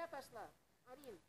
Куда пошла? Арин.